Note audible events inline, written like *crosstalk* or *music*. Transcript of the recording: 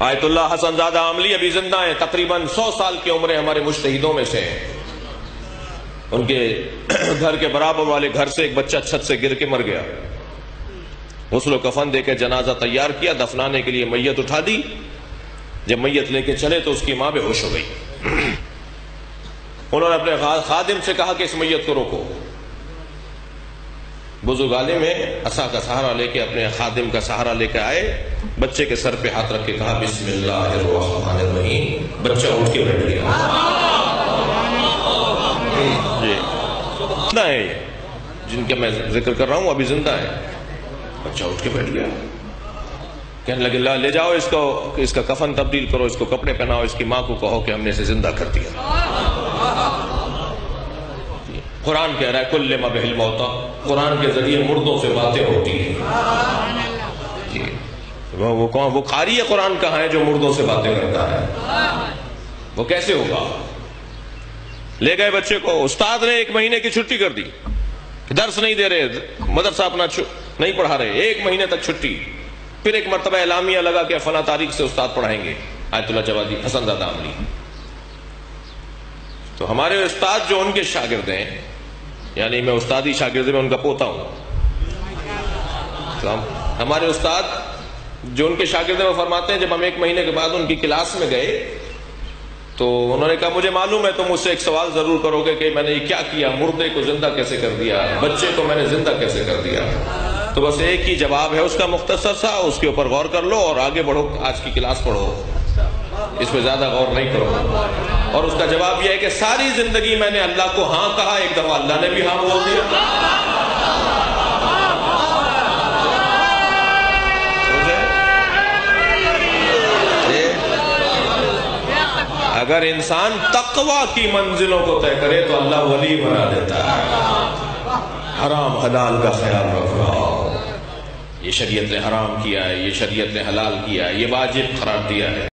آیت اللہ حسن زادہ عملی ابھی زندہ ہیں، تقریباً سو سال کی عمریں ہمارے مشتہدوں میں سے ہیں۔ ان کے *clears throat* گھر کے برابر والے گھر سے ایک بچہ چھت سے گر کے مر گیا۔ غسل و کفن دے کے جنازہ تیار کیا، دفنانے کے لیے میت اٹھا دی۔ جب میت لے کے چلے تو اس کی ماں بے ہوش ہو گئی۔ *clears throat* انہوں نے اپنے خادم سے کہا کہ اس میت کو روکو۔ بزرگ عالم میں اصا کا سہارا لے کے اپنے خادم کا سہارا لے کے آئے۔ بچے کے سر پہ ہاتھ رکھ کے کہا، بسم اللہ الرحمن الرحیم۔ بچہ اٹھ کے بیٹھ گیا۔ جی۔ زندہ ہے یہ۔ جن کے میں ذکر کر رہا ہوں، ابھی زندہ ہے۔ بچہ اٹھ کے بیٹھ گیا۔ کہنے لگے اللہ لے جاؤ اس کو، اس کا کفن تبدیل کرو، اس کو کپڑے پہناؤ، اس کی ماں کو کہو کہ ہم نے اسے زندہ کر دیا۔ قرآن کہہ رہا ہے، کل مبہل موتا، قرآن کے ذریعے مردوں سے باتیں ہوتی ہیں۔ جی۔ وہ کون وہ کھاری ہے قرآن کہاں ہے جو مردوں سے باتیں کرتا ہے؟ وہ کیسے ہوگا؟ لے گئے بچے کو، استاد نے ایک مہینے کی چھٹی کر دی۔ درس نہیں دے رہے، مدرسہ اپنا نہیں پڑھا رہے۔ ایک مہینے تک چھٹی۔ پھر ایک مرتبہ اعلامیہ لگا کہ فلاں تاریخ سے استاد پڑھائیں گے۔ آیت اللہ جوادی، حسن زادہ عملی۔ تو ہمارے استاد جو ان کے شاگرد ہیں یعنی میں استادی شاگرد میں ان کا پوتا ہوں۔ ہمارے استاد جو ان کے شاگرد وہ فرماتے ہیں، جب ہم ایک مہینے کے بعد ان کی کلاس میں گئے، تو انہوں نے کہا، مجھے معلوم ہے، تم مجھ سے ایک سوال ضرور کرو گے کہ میں نے یہ کیا کیا، مردے کو زندہ کیسے کر دیا، بچے کو میں نے زندہ کیسے کر دیا۔ تو بس ایک ہی جواب ہے، اس کا مختصر سا، اس کے اوپر غور کر لو اور آگے بڑھو، آج کی کلاس پڑھو۔ اس پہ زیادہ غور نہیں کرو۔ اور اس کا جواب یہ ہے کہ ساری زندگی میں نے اللہ کو ہاں کہا، ایک دفعہ اللہ نے بھی ہاں بول دیا۔ اگر انسان تقوی کی منزلوں کو طے کرے تو اللہ ولی بنا دیتا ہے۔ حرام حلال کا خیال رکھ رہا یہ شریعت نے حرام کیا ہے، یہ شریعت نے حلال کیا ہے، یہ واجب قرار دیا ہے۔